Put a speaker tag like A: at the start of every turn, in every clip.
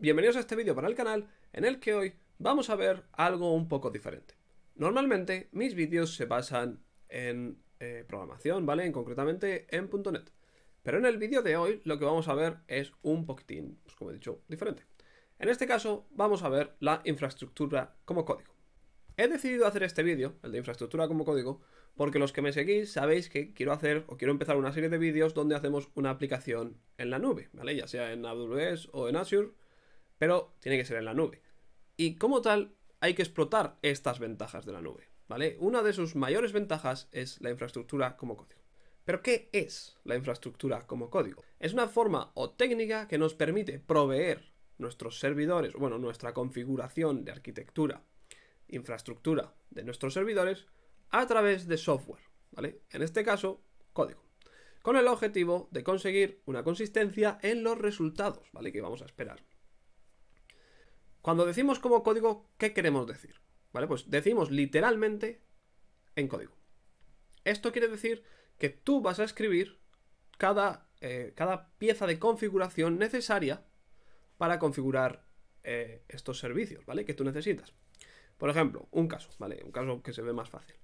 A: Bienvenidos a este vídeo para el canal en el que hoy vamos a ver algo un poco diferente. Normalmente mis vídeos se basan en eh, programación, ¿vale? En concretamente en .NET. Pero en el vídeo de hoy lo que vamos a ver es un poquitín, pues como he dicho, diferente. En este caso vamos a ver la infraestructura como código. He decidido hacer este vídeo, el de infraestructura como código, porque los que me seguís sabéis que quiero hacer o quiero empezar una serie de vídeos donde hacemos una aplicación en la nube, ¿vale? Ya sea en AWS o en Azure, pero tiene que ser en la nube. Y como tal, hay que explotar estas ventajas de la nube, ¿vale? Una de sus mayores ventajas es la infraestructura como código. Pero ¿qué es la infraestructura como código? Es una forma o técnica que nos permite proveer nuestros servidores, bueno, nuestra configuración de arquitectura, infraestructura de nuestros servidores a través de software, ¿vale? En este caso, código. Con el objetivo de conseguir una consistencia en los resultados, ¿vale? Que vamos a esperar. Cuando decimos como código, ¿qué queremos decir? ¿Vale? Pues decimos literalmente en código. Esto quiere decir que tú vas a escribir cada, eh, cada pieza de configuración necesaria para configurar eh, estos servicios, ¿vale? Que tú necesitas. Por ejemplo, un caso, ¿vale? Un caso que se ve más fácil.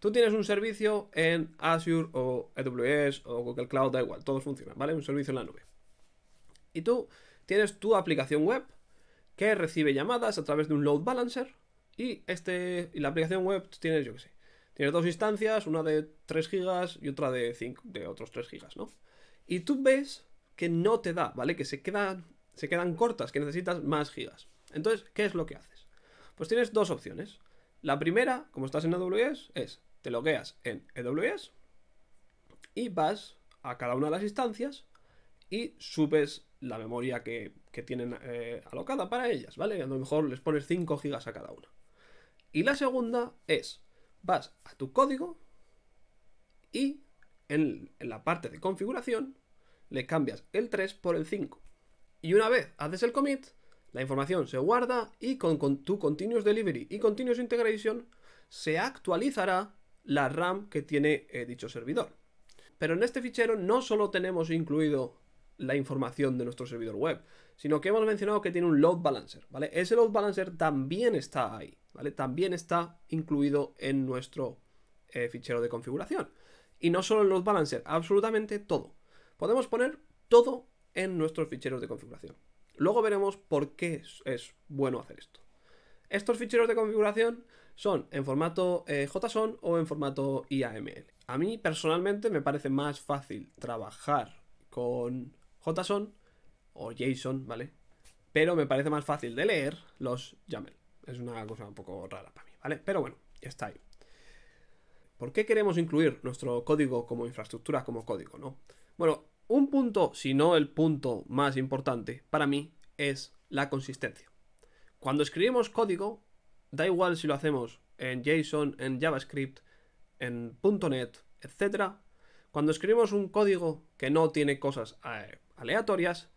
A: Tú tienes un servicio en Azure o AWS o Google Cloud, da igual, todos funcionan, ¿vale? Un servicio en la nube. Y tú tienes tu aplicación web que recibe llamadas a través de un load balancer y, este, y la aplicación web tienes, yo qué sé, tienes dos instancias, una de 3 GB y otra de, 5, de otros 3 GB, ¿no? Y tú ves que no te da, ¿vale? Que se quedan, se quedan cortas, que necesitas más gigas. Entonces, ¿qué es lo que haces? Pues tienes dos opciones. La primera, como estás en AWS, es te logueas en AWS y vas a cada una de las instancias y subes la memoria que, tienen eh, alocada para ellas, ¿vale? A lo mejor les pones 5 gigas a cada una. Y la segunda es, vas a tu código y en, la parte de configuración le cambias el 3 por el 5. Y una vez haces el commit, la información se guarda y con, con tu Continuous Delivery y Continuous Integration se actualizará la RAM que tiene eh, dicho servidor. Pero en este fichero no solo tenemos incluido la información de nuestro servidor web, sino que hemos mencionado que tiene un load balancer, ¿vale? Ese load balancer también está ahí, ¿vale? También está incluido en nuestro eh, fichero de configuración. Y no solo el load balancer, absolutamente todo. Podemos poner todo en nuestros ficheros de configuración. Luego veremos por qué es bueno hacer esto. Estos ficheros de configuración son en formato eh, JSON o en formato IAML. A mí personalmente me parece más fácil trabajar con JSON o JSON, ¿vale? Pero me parece más fácil de leer los YAML. Es una cosa un poco rara para mí, ¿vale? Pero bueno, ya está ahí. ¿Por qué queremos incluir nuestro código como infraestructura como código, no? Bueno, un punto, si no el punto más importante para mí, es la consistencia. Cuando escribimos código, Da igual si lo hacemos en JSON, en JavaScript, en .NET, etc. Cuando escribimos un código que no tiene cosas eh, aleatorias,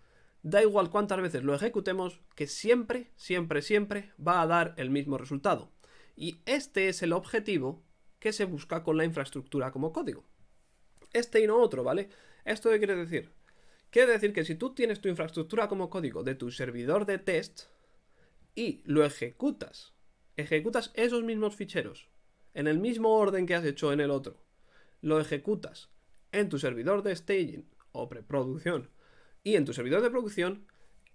A: da igual cuántas veces lo ejecutemos, que siempre, siempre, siempre va a dar el mismo resultado. Y este es el objetivo que se busca con la infraestructura como código. Este y no otro, ¿vale? ¿Esto qué quiere decir? Quiere decir que si tú tienes tu infraestructura como código de tu servidor de test y lo ejecutas ejecutas esos mismos ficheros en el mismo orden que has hecho en el otro, lo ejecutas en tu servidor de staging o preproducción y en tu servidor de producción,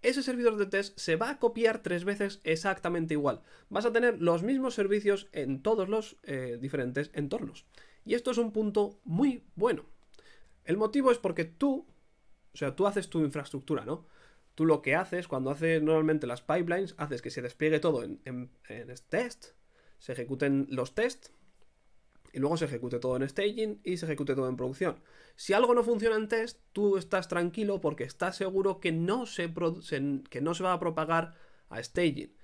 A: ese servidor de test se va a copiar tres veces exactamente igual. Vas a tener los mismos servicios en todos los eh, diferentes entornos. Y esto es un punto muy bueno. El motivo es porque tú, o sea, tú haces tu infraestructura, ¿no? Tú lo que haces cuando haces normalmente las pipelines, haces que se despliegue todo en, en, test, se ejecuten los tests y luego se ejecute todo en staging y se ejecute todo en producción. Si algo no funciona en test, tú estás tranquilo porque estás seguro que no se, que no se va a propagar a staging.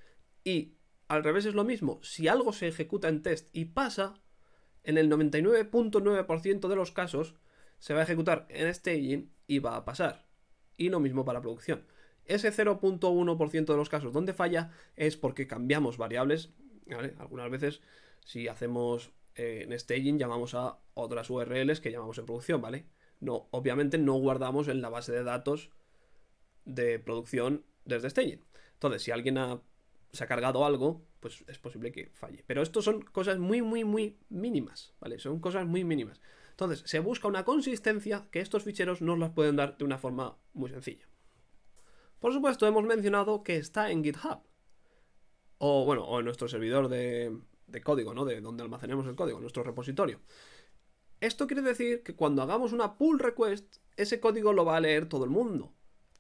A: Y al revés es lo mismo, si algo se ejecuta en test y pasa, en el 99.9% de los casos se va a ejecutar en staging y va a pasar. Y lo mismo para producción. Ese 0.1% de los casos donde falla es porque cambiamos variables. Algunas veces, si hacemos en staging, llamamos a otras URLs que llamamos en producción, ¿vale? No, obviamente no guardamos en la base de datos de producción desde staging. Entonces, si alguien se ha cargado algo, pues es posible que falle. Pero esto son cosas muy, muy, muy mínimas, ¿vale? Son cosas muy mínimas. Entonces, se busca una consistencia que estos ficheros nos las pueden dar de una forma muy sencilla. Por supuesto, hemos mencionado que está en GitHub. O bueno, o en nuestro servidor de, de código, ¿no? De donde almacenemos el código, nuestro repositorio. Esto quiere decir que cuando hagamos una pull request, ese código lo va a leer todo el mundo.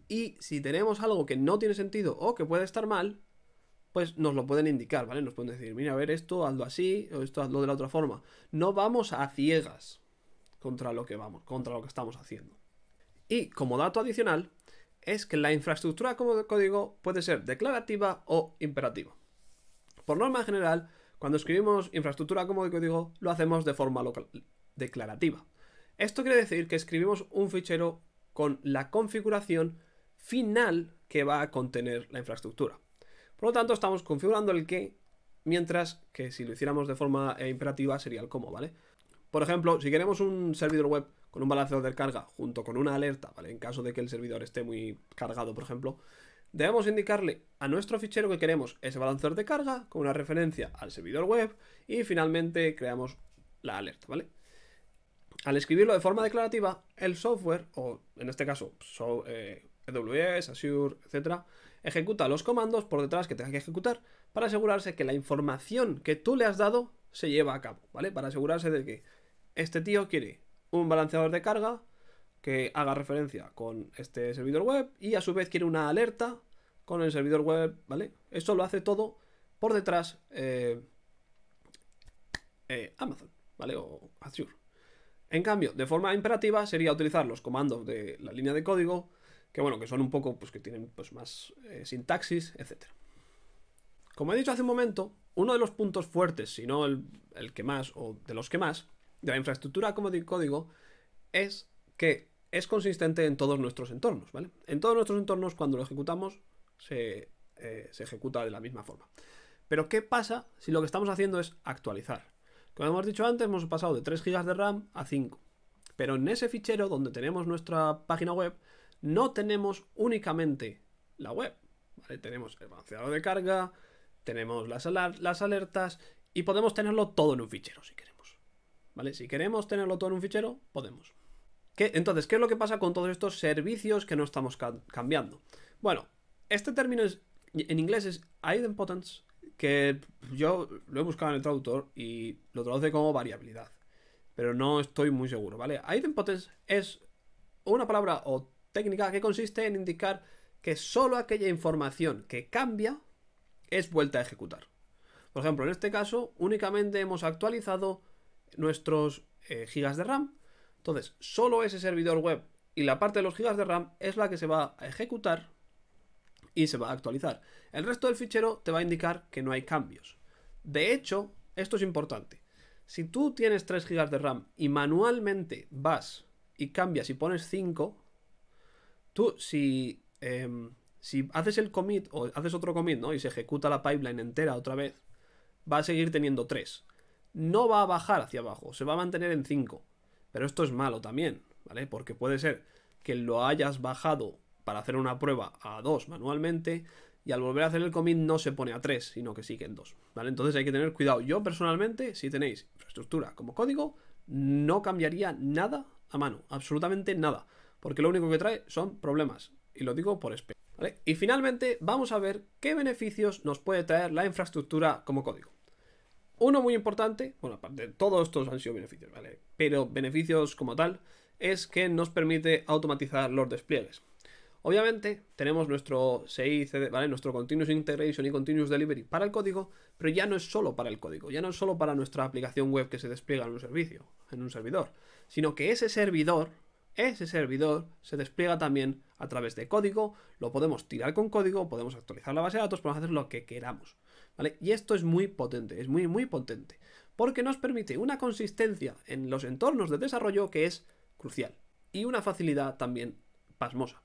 A: Y si tenemos algo que no tiene sentido o que puede estar mal, pues nos lo pueden indicar, ¿vale? Nos pueden decir, mira, a ver, esto hazlo así o esto hazlo de la otra forma. No vamos a ciegas contra lo que vamos, contra lo que estamos haciendo. Y como dato adicional, es que la infraestructura como de código puede ser declarativa o imperativa. Por norma general, cuando escribimos infraestructura como código, lo hacemos de forma declarativa. Esto quiere decir que escribimos un fichero con la configuración final que va a contener la infraestructura. Por lo tanto, estamos configurando el qué, mientras que si lo hiciéramos de forma eh, imperativa sería el cómo, ¿vale? Por ejemplo, si queremos un servidor web con un balanceador de carga junto con una alerta, ¿vale? En caso de que el servidor esté muy cargado, por ejemplo, debemos indicarle a nuestro fichero que queremos ese balanceador de carga con una referencia al servidor web y finalmente creamos la alerta, ¿vale? Al escribirlo de forma declarativa, el software, o en este caso eh, AWS, Azure, etc., ejecuta los comandos por detrás que tenga que ejecutar para asegurarse que la información que tú le has dado se lleva a cabo, ¿vale? Para asegurarse de que este tío quiere un balanceador de carga que haga referencia con este servidor web y a su vez quiere una alerta con el servidor web, ¿vale? Esto lo hace todo por detrás eh, eh, Amazon, ¿vale? O Azure. En cambio, de forma imperativa sería utilizar los comandos de la línea de código, que bueno, que son un poco, pues que tienen pues más eh, sintaxis, etc. Como he dicho hace un momento, uno de los puntos fuertes, si no el, que más, o de los que más, de la infraestructura como de código, es que es consistente en todos nuestros entornos, ¿vale? En todos nuestros entornos, cuando lo ejecutamos, se, eh, se ejecuta de la misma forma. Pero, ¿qué pasa si lo que estamos haciendo es actualizar? Como hemos dicho antes, hemos pasado de 3 GB de RAM a 5. Pero en ese fichero donde tenemos nuestra página web, no tenemos únicamente la web. Tenemos el balanceador de carga, tenemos las, alertas y podemos tenerlo todo en un fichero si queremos. ¿Vale? Si queremos tenerlo todo en un fichero, podemos. ¿Qué? Entonces, ¿qué es lo que pasa con todos estos servicios que no estamos cambiando? Bueno, este término en inglés es idempotence que yo lo he buscado en el traductor y lo traduce como variabilidad. Pero no estoy muy seguro, ¿vale? Idempotence es una palabra o técnica que consiste en indicar que solo aquella información que cambia es vuelta a ejecutar. Por ejemplo, en este caso únicamente hemos actualizado nuestros eh, gigas de RAM. Entonces, solo ese servidor web y la parte de los gigas de RAM es la que se va a ejecutar y se va a actualizar. El resto del fichero te va a indicar que no hay cambios. De hecho, esto es importante. Si tú tienes 3 GB de RAM y manualmente vas y cambias y pones 5, tú si, em, si haces el commit o haces otro commit ¿no? y se ejecuta la pipeline entera otra vez, va a seguir teniendo 3. No va a bajar hacia abajo, se va a mantener en 5. Pero esto es malo también, ¿vale? Porque puede ser que lo hayas bajado para hacer una prueba a 2 manualmente y al volver a hacer el commit no se pone a 3, sino que sigue en 2. ¿vale? Entonces hay que tener cuidado. Yo personalmente, si tenéis infraestructura como código, no cambiaría nada a mano, absolutamente nada, porque lo único que trae son problemas, y lo digo por experiencia. Y finalmente vamos a ver qué beneficios nos puede traer la infraestructura como código. Uno muy importante, bueno, aparte de todos estos han sido beneficios, ¿vale? Pero beneficios como tal es que nos permite automatizar los despliegues. Obviamente tenemos nuestro CI, ¿vale? Nuestro Continuous Integration y Continuous Delivery para el código, pero ya no es solo para el código, ya no es solo para nuestra aplicación web que se despliega en un servicio, en un servidor, sino que ese servidor, ese servidor se despliega también a través de código, lo podemos tirar con código, podemos actualizar la base de datos, podemos hacer lo que queramos, ¿vale? Y esto es muy potente, es muy muy potente, porque nos permite una consistencia en los entornos de desarrollo que es crucial y una facilidad también pasmosa.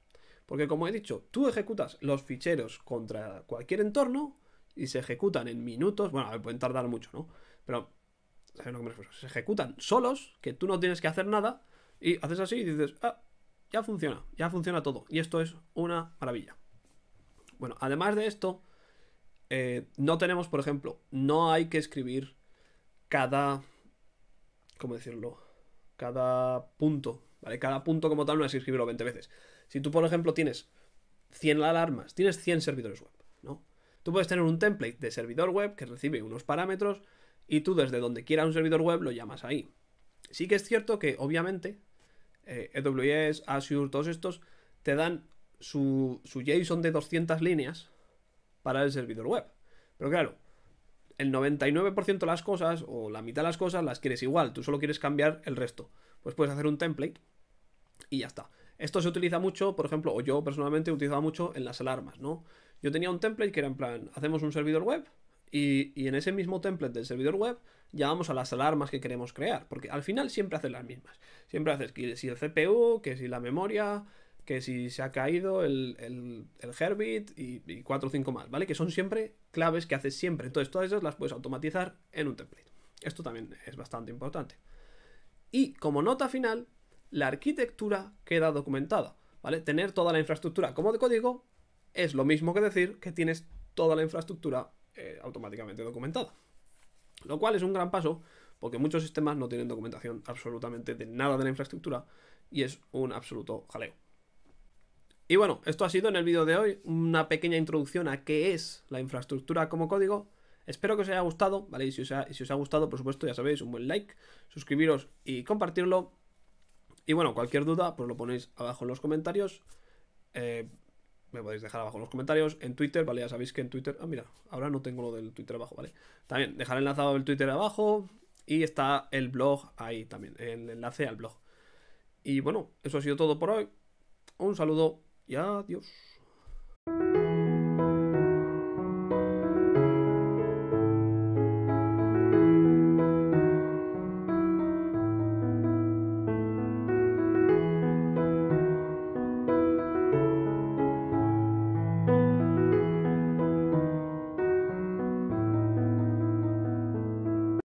A: Porque como he dicho, tú ejecutas los ficheros contra cualquier entorno y se ejecutan en minutos. Bueno, pueden tardar mucho, ¿no? Pero se ejecutan solos, que tú no tienes que hacer nada, y haces así y dices, ah, ya funciona, ya funciona todo. Y esto es una maravilla. Bueno, además de esto, eh, no tenemos, por ejemplo, no hay que escribir cada... ¿Cómo decirlo? Cada punto, ¿vale? Cada punto como tal no hay que escribirlo 20 veces. Si tú, por ejemplo, tienes 100 alarmas, tienes 100 servidores web, ¿no? Tú puedes tener un template de servidor web que recibe unos parámetros y tú desde donde quieras un servidor web lo llamas ahí. Sí que es cierto que, obviamente, eh, AWS, Azure, todos estos te dan su, su JSON de 200 líneas para el servidor web. Pero claro, el 99% de las cosas, o la mitad de las cosas, las quieres igual, tú solo quieres cambiar el resto. Pues puedes hacer un template y ya está. Esto se utiliza mucho, por ejemplo, o yo personalmente utilizaba mucho en las alarmas, ¿no? Yo tenía un template que era en plan, hacemos un servidor web y, y en ese mismo template del servidor web llamamos a las alarmas que queremos crear, porque al final siempre haces las mismas. Siempre haces que si el CPU, que si la memoria, que si se ha caído el, el, el Herbit y, y 4 o 5 más, ¿vale? Que son siempre claves que haces siempre. Entonces todas esas las puedes automatizar en un template. Esto también es bastante importante. Y como nota final, la arquitectura queda documentada, ¿vale? Tener toda la infraestructura como de código es lo mismo que decir que tienes toda la infraestructura eh, automáticamente documentada. Lo cual es un gran paso porque muchos sistemas no tienen documentación absolutamente de nada de la infraestructura y es un absoluto jaleo. Y bueno, esto ha sido en el vídeo de hoy una pequeña introducción a qué es la infraestructura como código. Espero que os haya gustado, ¿vale? Y si os ha, si os ha gustado, por supuesto, ya sabéis, un buen like, suscribiros y compartirlo. Y bueno, cualquier duda, pues lo ponéis abajo en los comentarios. Eh, me podéis dejar abajo en los comentarios. En Twitter, ¿vale? Ya sabéis que en Twitter... Ah, mira, ahora no tengo lo del Twitter abajo, ¿vale? También dejar enlazado el Twitter abajo. Y está el blog ahí también, el enlace al blog. Y bueno, eso ha sido todo por hoy. Un saludo y adiós.